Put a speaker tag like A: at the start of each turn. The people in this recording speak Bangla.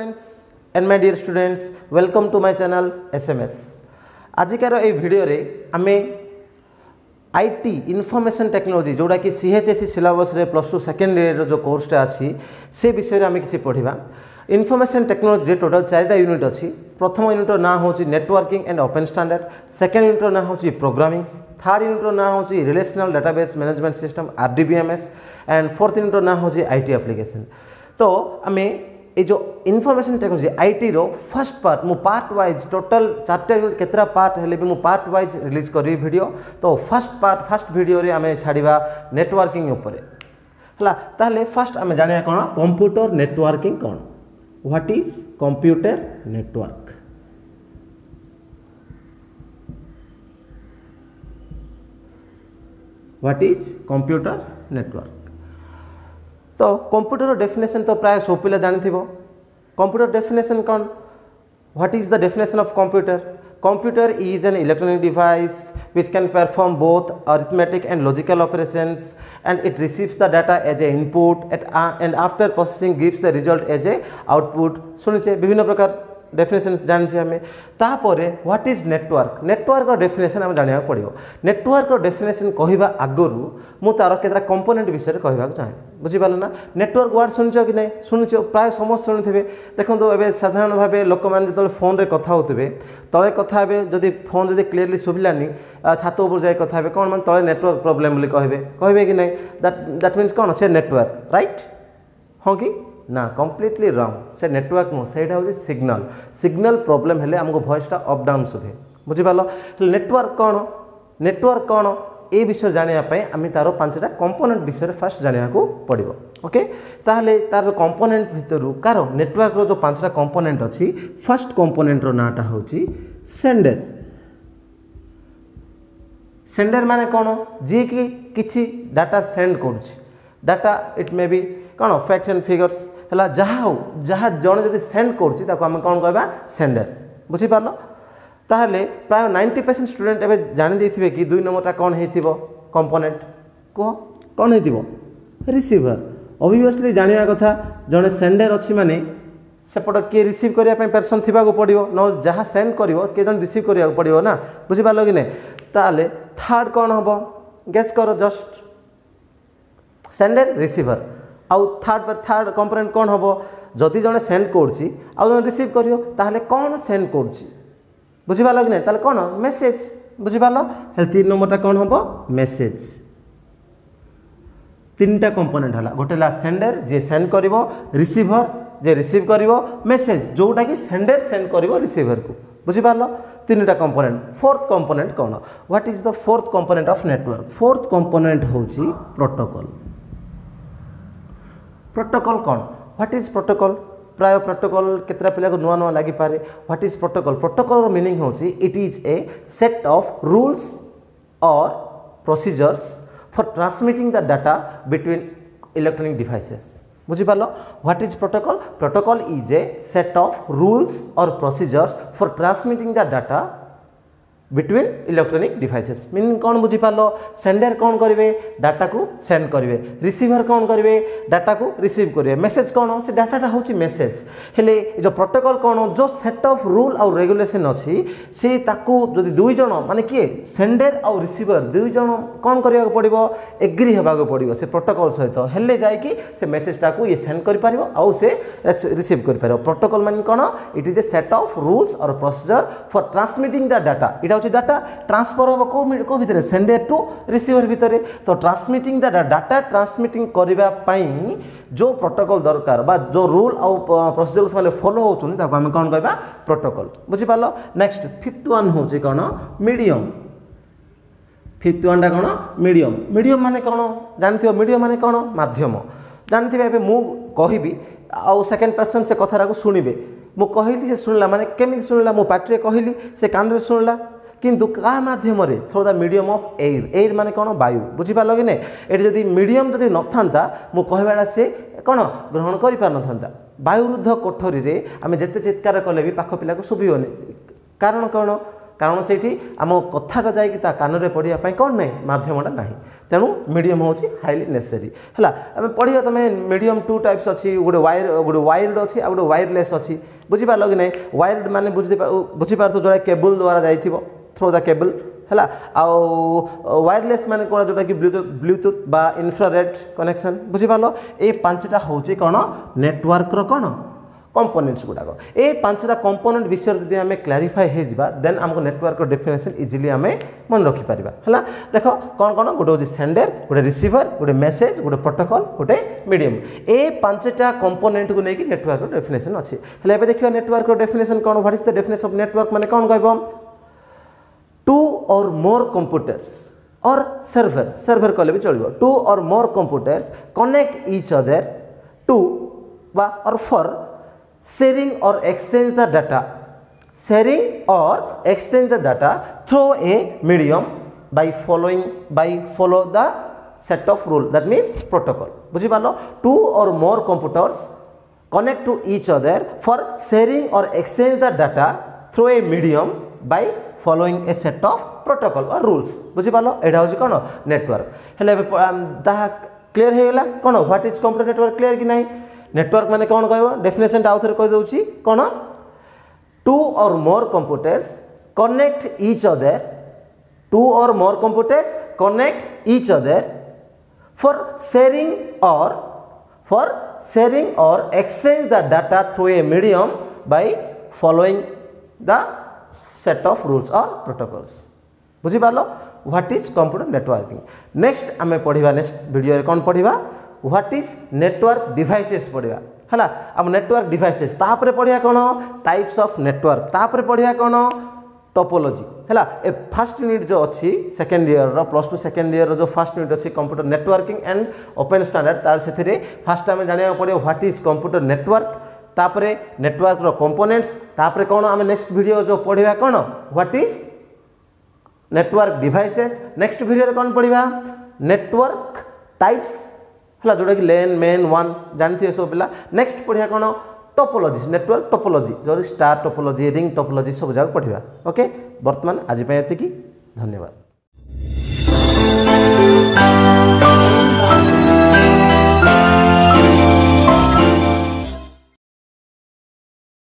A: friends and my dear students welcome to my channel S M S আজিকার এই ভিডিওরে আমি আইটি ইনফরমেশন টেকনোলোজি যেটা কি সিএচএসি সিলাবসে প্লস টু সেকেন্ড ইয়র যে কোর্সটা আছে সে বিষয়ে আমি কিছু পড়া ইনফরমেশন টেকনোলোজি টোটাল চারিটা ইউনিট অছি প্রথম ইউনিটর না হচ্ছে networking and open standard second ইউনিটর না হচ্ছে প্রোগ্রামিং থার্ড ইউনিটর না হচ্ছে relational database management system DBMS and fourth ইউনিটর না হচ্ছে আইটি আপ্লিকেশন তো আমি એ જો ઇન્ફોર્મેશન ટેકનોલોજી આઈટીର ફર્ଷ୍ଟ પાર્ટ ମୁଁ પાર્ଟ ୱାଇଜ୍ ଟୋଟାଲ୍ ଚାରିଟା ୟୁନିଟ୍ କେତେଟା ପାର୍ଟ ହେଲେ ବି ମୁଁ ପାର୍ଟ ୱାଇଜ୍ ରିଲିଜ୍ କରିବି ଭିଡ଼ିଓ ତ ଫାର୍ଷ୍ଟ ପାର୍ଟ ଫାର୍ଷ୍ଟ ଭିଡ଼ିଓରେ ଆମେ ଛାଡ଼ିବା ନେଟୱାର୍କିଂ ଉପରେ ହେଲା ତାହେଲେ ଫାର୍ଷ୍ଟ ଆମେ ଜାଣିବା କ'ଣ କମ୍ପ୍ୟୁଟର ନେଟୱାର୍କିଂ କ'ଣ what is computer network what is computer network তো কম্পুটর ডেফিনেসন তো প্রায় সব পিলা জাণিথিব কম্পুটর ডেফিনেসন কন what is the definition of computer computer is an electronic device which can perform both arithmetic and logical operations and it receives the data as a input at, uh, and after processing gives the result as a output শুনেছে বিভিন্ন প্রকার ডেফিনেসন জানিছি আমি তাপরে হোয়াট ইজ নেটওয়ার্ক নেটওয়ার্কর ডেফিনেসন আমি জাঁয়া পড়ব নেটওয়ার্কর ডেফিনেসন কহা আগর মু তার কেতটা কম্পোনেট বিষয়ে কহবাক চাহে বুঝিপার না নেটওয়ার্ক ওয়ার্ড শুনিছ কি না শুনিছ প্রায় সমস্ত শুণিথে দেখুন এবে সাধারণ ভাবে লোক মানে যেত ফোনে কথা হোথে তলে কথা হবে যদি ফোন যদি ক্লিয়ারলি শুভিলানি ছাত উপর যাই কথা হবে কোণ মানে তলে নেটওয়ার্ক প্রোবলেম বলে কহবে কহবে কি না দ্যাট দ্যাট মিন্স কোণ সে নেটওয়ার্ক রাইট হ্যাঁ কি না কমপ্লিটলি রং সে নেটওয়ার্ক নুহ সেইটা হচ্ছে সিগনাল সিগনাল প্রোবলেম হলে আমি ভয়েসটা অপ ডাউন শুভে বুঝিপার নেটওয়ার্ক কোণ নেটওয়ার্ক কোণ এই বিষয়ে জাঁয়া আমি তার পাঁচটা কম্পোনেন্ট বিষয়ে ফার্স্ট জাঁয়া পড়ব ওকে তাহলে তার কম্পোনেন্ট ভিতর কার নেটওয়ার্কর যে পাঁচটা কম্পোনেন্ট অছি ফার্স্ট কম্পোনেন্টর নাঁটা হচ্ছে সেন্ডার সেন্ডার মানে কোণ যিকি কিছু ডাটা সেন্ড করুছি ডাটা ইট মে বি কোণ ফ্যাক্ট এন্ড ফিগর্স ହେଲା ଯାହା ହଉ ଯାହା ଜଣେ ଯଦି ସେଣ୍ଡ କରୁଛି ତାକୁ ଆମେ କ'ଣ କହିବା ସେଣ୍ଡର ବୁଝିପାରିଲ ତାହେଲେ ପ୍ରାୟ ନାଇଣ୍ଟି ପରସେଣ୍ଟ ଷ୍ଟୁଡ଼େଣ୍ଟ ଏବେ ଜାଣିଦେଇଥିବେ କି ଦୁଇ ନମ୍ବରଟା କ'ଣ ହେଇଥିବ କମ୍ପୋନେଣ୍ଟ କୁହ କ'ଣ ହେଇଥିବ ରିସିଭର ଅଭିଭାସଲି ଜାଣିବା କଥା ଜଣେ ସେଣ୍ଡର ଅଛି ମାନେ ସେପଟ କିଏ ରିସିଭ୍ କରିବା ପାଇଁ ପେରସନ୍ ଥିବାକୁ ପଡ଼ିବ ନ ଯାହା ସେଣ୍ଡ କରିବ କିଏ ଜଣେ ରିସିଭ୍ କରିବାକୁ ପଡ଼ିବ ନା ବୁଝିପାରିଲ କି ନାହିଁ ତାହେଲେ ଥାର୍ଡ଼ କ'ଣ ହେବ ଗେସ୍ କର ଜଷ୍ଟ ସେଣ୍ଡର ରିସିଭର আউ থার্ড থার্ড କମ୍ପୋନେଣ୍ଟ କ'ଣ ହେବ ଯଦି ଜଣେ ସେଣ୍ଡ କରୁଛି ଆଉ ଜଣେ ରିସିଭ୍ କରିବ ତାହେଲେ କ'ଣ ସେଣ୍ଡ କରୁଛି ବୁଝିପାରିଲ କି ନାହିଁ ତାହେଲେ କ'ଣ ମେସେଜ୍ ବୁଝିପାରିଲ ହେଲେ ତିନି ନମ୍ବରଟା କ'ଣ ହେବ ମେସେଜ୍ তিনটা কম্পোনেন্ট হল গোটে হল সেন্ডের যে সেন্ড করব রিসিভর যে রিসিভ করব মেসেজ যেটা কি সেন্ডের সেন্ড করব রিসিভর কু বুঝিপারল তিনটা কম্পোনেন্ট ফোর্থ কম্পোনেন্ট কোণ what is the fourth component of network fourth component হচ্ছে প্রোটোকল ପ୍ରୋଟୋକଲ୍ କ'ଣ ହ୍ୱାଟ୍ ଇଜ୍ ପ୍ରୋଟୋକଲ୍ ପ୍ରାୟ ପ୍ରୋଟୋକଲ୍ କେତେଟା ପିଲାକୁ ନୂଆ ନୂଆ ଲାଗିପାରେ ହ୍ୱାଟ୍ ଇଜ୍ ପ୍ରୋଟୋକଲ୍ ପ୍ରୋଟୋକଲ୍ର ମିନିଂ ହେଉଛି it is a set of rules or procedures for transmitting the data between electronic devices ବୁଝିପାରିଲ what is protocol protocol is a set of rules or procedures for transmitting the data between electronic devices meaning কোণ বুঝিপারল সেন্ডার কোণ করবে ডাটাকু সেন্ড করবে রিসিভর কোণ করবে ডাটাকু রিসিভ করবে মেসেজ কোণ সে ডাটাটা হচ্ছে মেসেজ হলে এই যে প্রোটোকল কোণ যে সেট অফ রুল আউ রেগুলেসন অছি সে তাকু যদি দুই জন মানে কি সেন্ডার আউ রিসিভর দুই জন কোণ করা পড়ব এগ্রি হওয়া পড়ব সে প্রোটোকল সহিত হলে যাই কি সে মেসেজটাকু ইয়ে সেন্ড করে আউ সে রিসিভ করে প্রোটোকল মানে কোণ it is a set of rules or procedure for transmitting the data এটা ହେଉଛି ଡାଟା ଟ୍ରାନ୍ସଫର୍ ହେବ କେଉଁ କେଉଁ ଭିତରେ ସେଣ୍ଡର୍ ଟୁ ରିସିଭର୍ ଭିତରେ ତ ଟ୍ରାନ୍ସମିଟିଂ ଡାଟା ଡାଟା ଟ୍ରାନ୍ସମିଟିଂ କରିବା ପାଇଁ ଯେଉଁ ପ୍ରୋଟୋକଲ୍ ଦରକାର ବା ଯେଉଁ ରୁଲ୍ ଆଉ ପ୍ରୋସିଜର୍ ସେମାନେ ଫଲୋ ହେଉଛନ୍ତି ତାକୁ ଆମେ କ'ଣ କହିବା ପ୍ରୋଟୋକଲ୍ ବୁଝିପାରିଲ ନେକ୍ସଟ ଫିଫ୍ଥ ୱାନ୍ ହେଉଛି କ'ଣ ମିଡ଼ିୟମ୍ ଫିଫ୍ଥ ୱାନ୍ଟା କ'ଣ ମିଡ଼ିୟମ୍ ମିଡ଼ିୟମ୍ ମାନେ କ'ଣ ଜାଣିଥିବ ମିଡ଼ିୟମ୍ ମାନେ କ'ଣ ମାଧ୍ୟମ ଜାଣିଥିବେ ଏବେ ମୁଁ କହିବି ଆଉ ସେକେଣ୍ଡ ପର୍ସନ୍ ସେ କଥାଟାକୁ ଶୁଣିବେ ମୁଁ କହିଲି ସେ ଶୁଣିଲା ମାନେ କେମିତି ଶୁଣିଲା ମୋ ପାଟିରେ କହିଲି ସେ କାନରେ ଶୁଣିଲା কিন্তু কাহা মাধ্যমে through the medium of air air মানে কোণ বায়ু বুঝিপারল কি না এটি যদি মিডিয়ম যদি নথান্তা মু কহবাটা সে কোণ গ্রহণ করে পারিনথান্তা বায়ুরুদ্ধ কোঠরীরে আমি যেতে চিৎকার কলে বি পাখ পিলা শুভিবনি কারণ কোণ কারণ সেইটি আমার কথাটা যাই তা কানরে পড়া কম না মাধ্যমটা না তেমন মিডিয়ম হচ্ছে হাইলি নেসেসারি হল আমি পড়া তুমি মিডিয়ম টু টাইপস অছি গোটে ওয়ার গোটে ওয়াইল্ড অছি আর অ ওয়ারলেস কি না ওয়াইড মানে বুঝি বুঝিপার যেটা কেবল দ্বারা যাই through the cable ହେଲା ଆଉ ୱାୟରଲେସ୍ ମାନେ କ'ଣ ଯେଉଁଟାକି ବ୍ଲୁଟୁଥ୍ ବ୍ଲୁଟୁଥ୍ ବା ଇନଫ୍ରାରେଡ଼୍ କନେକ୍ସନ୍ ବୁଝିପାରିଲ ଏଇ ପାଞ୍ଚଟା ହେଉଛି କ'ଣ ନେଟୱାର୍କର କ'ଣ କମ୍ପୋନେଣ୍ଟସ୍ ଗୁଡ଼ାକ ଏଇ ପାଞ୍ଚଟା କମ୍ପୋନେଣ୍ଟ ବିଷୟରେ ଯଦି ଆମେ କ୍ଲାରିଫାଏ ହେଇଯିବା ଦେନ୍ ଆମକୁ ନେଟୱାର୍କର ଡେଫିନେସନ୍ ଇଜିଲି ଆମେ ମନେ ରଖିପାରିବା ହେଲା ଦେଖ କ'ଣ କ'ଣ ଗୋଟେ ହେଉଛି ସେଣ୍ଡର ଗୋଟେ ରିସିଭର ଗୋଟେ ମେସେଜ ଗୋଟେ ପ୍ରୋଟୋକଲ୍ ଗୋଟେ ମିଡ଼ିୟମ୍ ଏ ପାଞ୍ଚଟା କମ୍ପୋନେଣ୍ଟକୁ ନେଇକି ନେଟୱାର୍କର ଡେଫିନେସନ୍ ଅଛି ହେଲେ ଏବେ ଦେଖିବା ନେଟୱାର୍କର ଡେଫିନେସନ୍ କ'ଣ what is the definition of network ମାନେ କ'ଣ କହିବ two or more computers or server server কলে বি চলব two or more computers connect each other to বা or for sharing or exchange the data sharing or exchange the data through a medium by following by follow the set of rule that means protocol bujhi parlo two or more computers connect to each other for sharing or exchange the data through a medium by following a set of protocol ବା ରୁଲ୍ସ ବୁଝିପାରିଲ ଏଇଟା ହେଉଛି କ'ଣ ନେଟୱାର୍କ ହେଲେ ଏବେ ତାହା କ୍ଲିଅର୍ ହେଇଗଲା କ'ଣ what is computer network clear କି ନାହିଁ ନେଟୱାର୍କ ମାନେ କ'ଣ କହିବ ଡେଫିନେସନ୍ଟା ଆଉ ଥରେ କହିଦେଉଛି କ'ଣ two or more computers connect each other two or more computers connect each other for sharing or for sharing or exchange the data through a medium by following the set of rules or protocols বুঝিপারল what is computer networking next আমি পড়া নেক্সট ভিডিওরে কোণ পড়া হোয়াট ইজ নেটওয়ার্ক ডিভাইসেস পড়া ହେଲା ଆମ ନେଟୱାର୍କ ଡିଭାଇସେସ୍ ତାପରେ ପଢ଼ିବା କ'ଣ ଟାଇପ୍ସ ଅଫ୍ ନେଟୱାର୍କ ତାପରେ ପଢ଼ିବା କ'ଣ ଟୋପୋଲୋଜି ହେଲା ଏ ଫାର୍ଷ୍ଟ ୟୁନିଟ୍ ଯେଉଁ ଅଛି ସେକେଣ୍ଡ ଇୟର୍ର ପ୍ଲସ୍ ଟୁ ସେକେଣ୍ଡ ଇୟର୍ର ଯେଉଁ ଫାର୍ଷ୍ଟ ୟୁନିଟ୍ ଅଛି computer networking and open standard ତା'ର ସେଥିରେ ଫାର୍ଷ୍ଟ ଆମେ ଜାଣିବାକୁ ପଡ଼ିବ ହ୍ୱାଟ୍ ଇଜ୍ କମ୍ପ୍ୟୁଟର ନେଟୱାର୍କ तापर नेटवर्क कंपोनेंट्स तापर कौन आम नेक्स्ट वीडियो जो पढ़ा कौन what is network devices next video रे कौन पढ़ा नेटवर्क टाइप्स है जोटा कि लेन मेन वन जानते हैं सब पिला नेक्स्ट पढ़िया कौन टोपोलोजी नेटवर्क टोपोलोजी जो स्टार टोपोलोजी रिंग टोपोलोजी सब जगह पढ़ा ओके बर्तमान आजपाई ये धन्यवाद